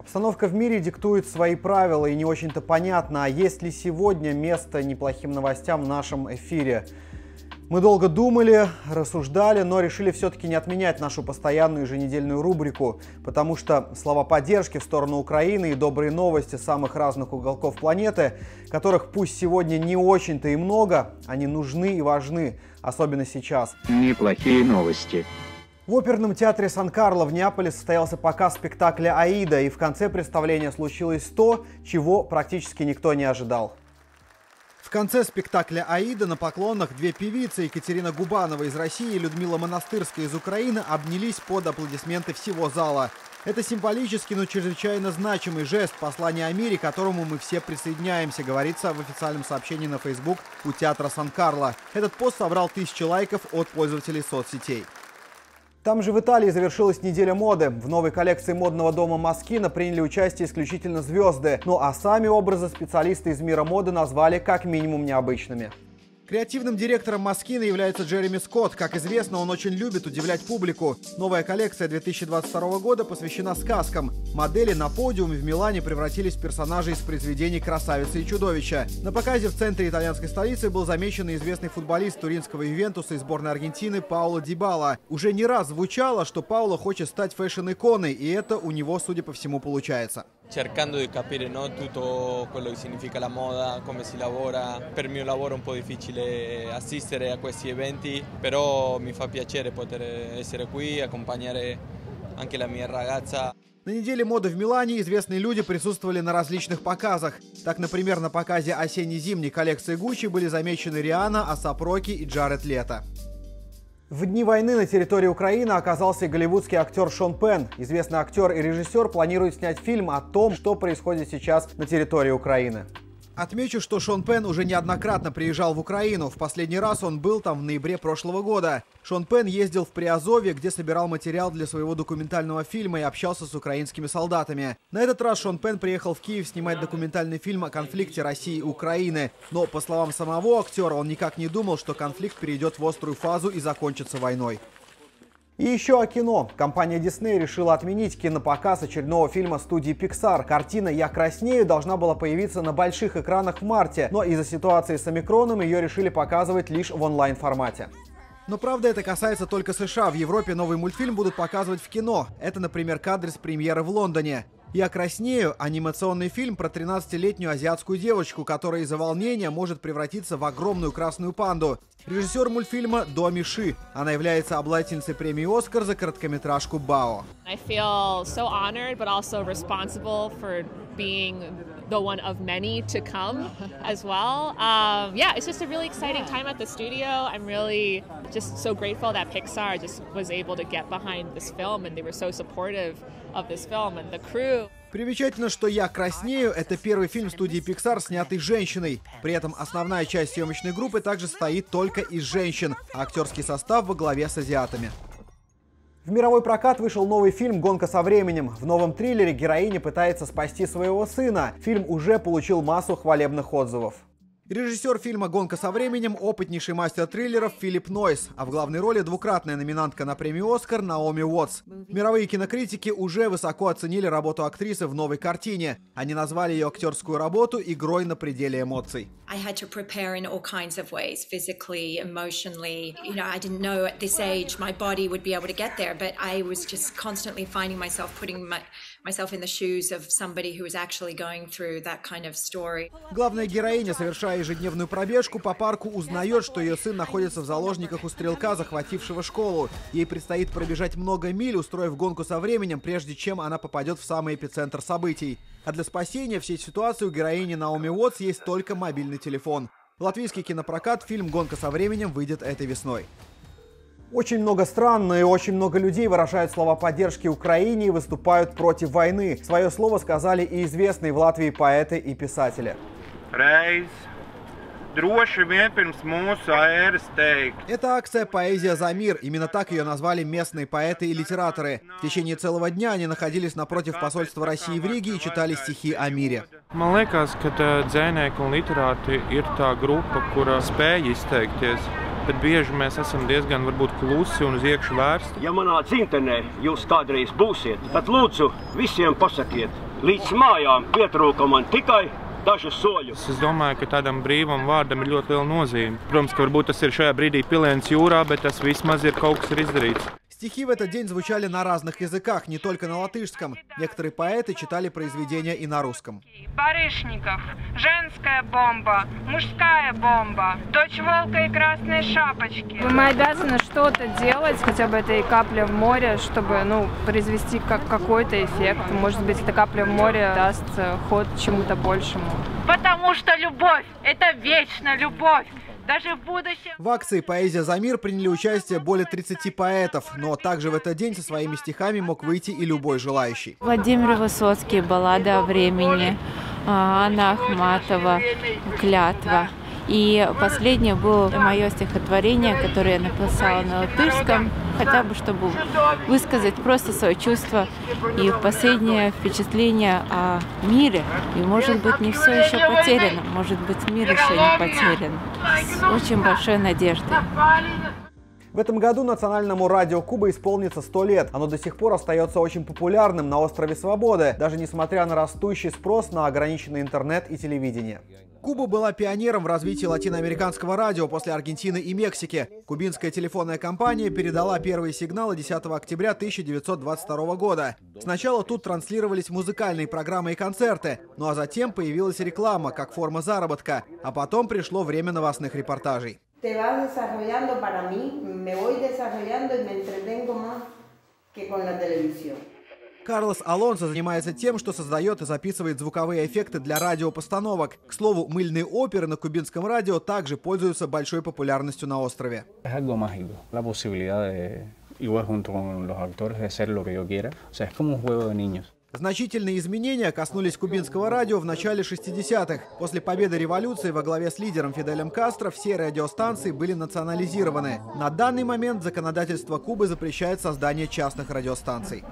Обстановка в мире диктует свои правила и не очень-то понятно, а есть ли сегодня место неплохим новостям в нашем эфире. Мы долго думали, рассуждали, но решили все-таки не отменять нашу постоянную еженедельную рубрику, потому что слова поддержки в сторону Украины и добрые новости самых разных уголков планеты, которых пусть сегодня не очень-то и много, они нужны и важны, особенно сейчас. Неплохие новости. В оперном театре Сан-Карло в Неаполе состоялся показ спектакля «Аида», и в конце представления случилось то, чего практически никто не ожидал. В конце спектакля «Аида» на поклонах две певицы Екатерина Губанова из России и Людмила Монастырская из Украины обнялись под аплодисменты всего зала. Это символический, но чрезвычайно значимый жест послания о мире, которому мы все присоединяемся, говорится в официальном сообщении на Facebook у театра Сан-Карло. Этот пост собрал тысячи лайков от пользователей соцсетей. Там же в Италии завершилась неделя моды. В новой коллекции модного дома Маскина приняли участие исключительно звезды. Ну а сами образы специалисты из мира моды назвали как минимум необычными. Креативным директором Маскина является Джереми Скотт. Как известно, он очень любит удивлять публику. Новая коллекция 2022 года посвящена сказкам. Модели на подиуме в Милане превратились в персонажей из произведений «Красавица и чудовища». На показе в центре итальянской столицы был замечен известный футболист туринского Ювентуса и сборной Аргентины Пауло Дибала. Уже не раз звучало, что Пауло хочет стать фэшн-иконой, и это у него, судя по всему, получается. Cercando di capire no, tutto quello che significa la moda, come si lavora. Per il mio lavoro è un po' difficile assistere a questi eventi, però mi fa piacere poter essere qui, accompagnare anche la mia ragazza. На неделе моды в Милане известные люди присутствовали на различных показах. Так, например, на показе осенне-зимней коллекции Гуччи были замечены Риана, Асап Роки и Джаред Лето. В дни войны на территории Украины оказался голливудский актер Шон Пен. Известный актер и режиссер планирует снять фильм о том, что происходит сейчас на территории Украины. Отмечу, что Шон Пен уже неоднократно приезжал в Украину. В последний раз он был там в ноябре прошлого года. Шон Пен ездил в Приазовье, где собирал материал для своего документального фильма и общался с украинскими солдатами. На этот раз Шон Пен приехал в Киев снимать документальный фильм о конфликте России и Украины. Но, по словам самого актера, он никак не думал, что конфликт перейдет в острую фазу и закончится войной. И еще о кино. Компания Disney решила отменить кинопоказ очередного фильма студии Pixar. Картина «Я краснею» должна была появиться на больших экранах в марте, но из-за ситуации с омикроном ее решили показывать лишь в онлайн-формате. Но правда это касается только США. В Европе новый мультфильм будут показывать в кино. Это, например, кадры с премьеры в Лондоне. «Я краснею» — анимационный фильм про 13-летнюю азиатскую девочку, которая из-за волнения может превратиться в огромную красную панду. Режиссер мультфильма Доми Ши. Она является обладательницей премии «Оскар» за короткометражку «Бао». Being the one of many to come as well. Um, yeah, it's just a really exciting time at the studio. I'm really just so grateful that Pixar just was able to get behind this film and they were so supportive of this film and the crew. Примечательно, что «Я краснею» — это первый фильм студии Pixar, снятый женщиной. При этом основная часть съемочной группы также стоит только из женщин, а актерский состав во главе с азиатами. В мировой прокат вышел новый фильм «Гонка со временем». В новом триллере героиня пытается спасти своего сына. Фильм уже получил массу хвалебных отзывов. Режиссер фильма «Гонка со временем» — опытнейший мастер триллеров Филипп Нойс, а в главной роли двукратная номинантка на премию «Оскар» Наоми Уотс. Мировые кинокритики уже высоко оценили работу актрисы в новой картине. Они назвали ее актерскую работу игрой на пределе эмоций. I was just Главная героиня, совершая ежедневную пробежку по парку, узнает, что ее сын находится в заложниках у стрелка, захватившего школу. Ей предстоит пробежать много миль, устроив гонку со временем, прежде чем она попадет в самый эпицентр событий. А для спасения всей ситуации у героини Наоми Уотс есть только мобильный телефон. Латвийский кинопрокат фильм «Гонка со временем» выйдет этой весной. Очень много стран и очень много людей выражают слова поддержки Украине и выступают против войны. Свое слово сказали и известные в Латвии поэты и писатели. Teikt. Это акция «Поэзия за мир». Именно так ее назвали местные поэты и литераторы. В течение целого дня они находились напротив посольства России в Риге и читали стихи о мире. Man liekas, ka tā dzēnieki un literāti ir tā grupa, kura spēj izteikties, bet bieži mēs esam diezgan varbūt klusi un uz iekšu vērsti. Ja manā dzimtenē jūs kādreiz būsiet, tad lūdzu visiem pasakiet, Līdz mājām pietrūka man tikai dažu soļu. Es domāju, ka tādam brīvam vārdam ir ļoti liela nozīme. Protams, ka varbūt tas ir šajā brīdī piliens jūrā, bet tas vismaz ir kaut kas ir izdarīts. Стихи в этот день звучали на разных языках, не только на латышском. Некоторые поэты читали произведения и на русском. Барышников, женская бомба, мужская бомба, дочь волка и красной шапочки. Мы обязаны что-то делать, хотя бы это и капля в море, чтобы ну, произвести как какой-то эффект. Может быть, эта капля в море даст э, ход чему-то большему. Потому что любовь – это вечная любовь. Даже в будущем. В акции «Поэзия за мир» приняли участие более 30 поэтов, но также в этот день со своими стихами мог выйти и любой желающий. Владимир Высоцкий «Баллада о времени», а, Анна Ахматова «Клятва». И последнее было мое стихотворение, которое я написала на латышском, хотя бы чтобы высказать просто свое чувство и последнее впечатление о мире. И может быть не все еще потеряно, может быть мир еще не потерян. С очень большой надеждой. В этом году национальному радио Куба исполнится 100 лет. Оно до сих пор остается очень популярным на острове Свободы, даже несмотря на растущий спрос на ограниченный интернет и телевидение. Куба была пионером в развитии латиноамериканского радио после Аргентины и Мексики. Кубинская телефонная компания передала первые сигналы 10 октября 1922 года. Сначала тут транслировались музыкальные программы и концерты, ну а затем появилась реклама как форма заработка, а потом пришло время новостных репортажей. te Карлос Алонсо занимается тем, что создает и записывает звуковые эффекты для радиопостановок. К слову, мыльные оперы на кубинском радио также пользуются большой популярностью на острове. Значительные изменения коснулись кубинского радио в начале 60-х. После победы революции во главе с лидером Фиделем Кастро все радиостанции были национализированы. На данный момент законодательство Кубы запрещает создание частных радиостанций.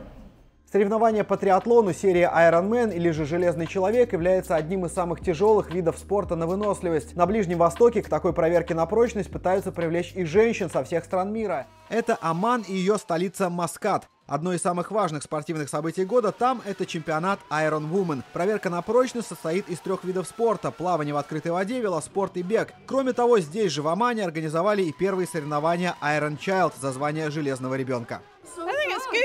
Соревнование по триатлону серии Ironman или же Железный человек является одним из самых тяжелых видов спорта на выносливость. На Ближнем Востоке к такой проверке на прочность пытаются привлечь и женщин со всех стран мира. Это Оман и ее столица Маскат. Одно из самых важных спортивных событий года там это чемпионат Iron Woman. Проверка на прочность состоит из трех видов спорта – плавание в открытой воде, велоспорт и бег. Кроме того, здесь же в Омане организовали и первые соревнования Iron Child за звание железного ребенка.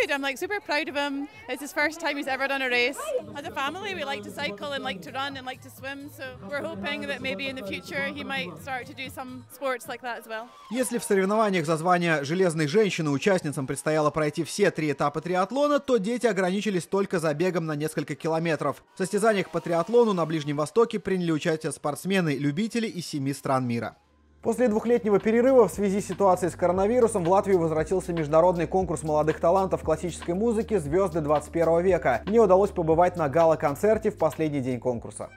Good. I'm like super proud of him. It's his first time he's ever done a race. As a family, we like to cycle and like to run and like to swim. So we're hoping that maybe in the future he might start to do some sports like that as well. Если в соревнованиях за звание железной женщины участницам предстояло пройти все три этапа триатлона, то дети ограничились только забегом на несколько километров. В состязаниях по триатлону на Ближнем Востоке приняли участие спортсмены-любители из семи стран мира. После двухлетнего перерыва в связи с ситуацией с коронавирусом в Латвию возвратился международный конкурс молодых талантов классической музыки «Звезды 21 века». Мне удалось побывать на гала-концерте в последний день конкурса.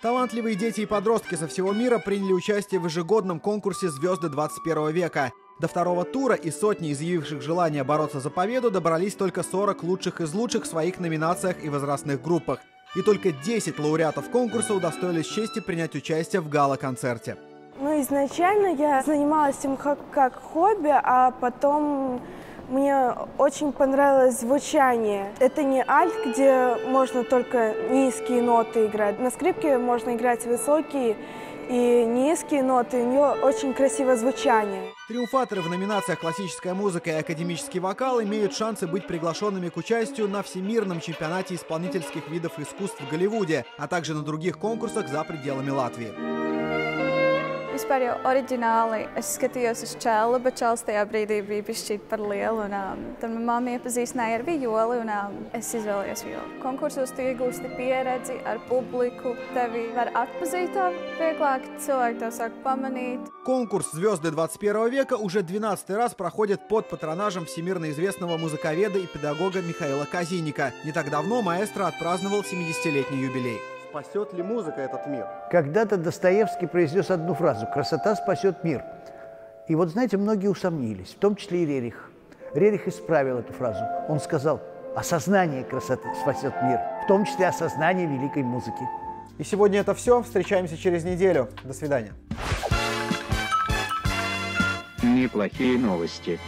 Талантливые дети и подростки со всего мира приняли участие в ежегодном конкурсе «Звезды 21 века». До второго тура и сотни изъявивших желание бороться за победу добрались только 40 лучших из лучших в своих номинациях и возрастных группах. И только 10 лауреатов конкурса удостоились чести принять участие в гала-концерте. Ну, изначально я занималась этим как, как хобби, а потом мне очень понравилось звучание. Это не альт, где можно только низкие ноты играть. На скрипке можно играть высокие и низкие ноты. У нее очень красивое звучание. Триумфаторы в номинациях «Классическая музыка» и «Академический вокал» имеют шансы быть приглашенными к участию на Всемирном чемпионате исполнительских видов искусств в Голливуде, а также на других конкурсах за пределами Латвии. Vispār jau oriģināli es skatījos uz čēlu, bet čēls tajā brīdī bija pišķīt par lielu. Un, um, tad manā mamma iepazīstināja ar violi, un um, es izvēlējos violi. Konkursos tu iegūsti pieredzi ar publiku, tevi var atpazīt tā vieglāk, cilvēki tev sāk pamanīt. Конкурс «Звезды 21 века» уже 12 раз проходит под патронажем всемирно известного музыковеда и педагога Михаила Казиника. Не так давно маэстро отпраздновал 70-летний юбилей. Спасет ли музыка этот мир? Когда-то Достоевский произнес одну фразу «Красота спасет мир». И вот, знаете, многие усомнились, в том числе и Рерих. Рерих исправил эту фразу. Он сказал «Осознание красоты спасет мир», в том числе осознание великой музыки. И сегодня это все. Встречаемся через неделю. До свидания. Неплохие новости.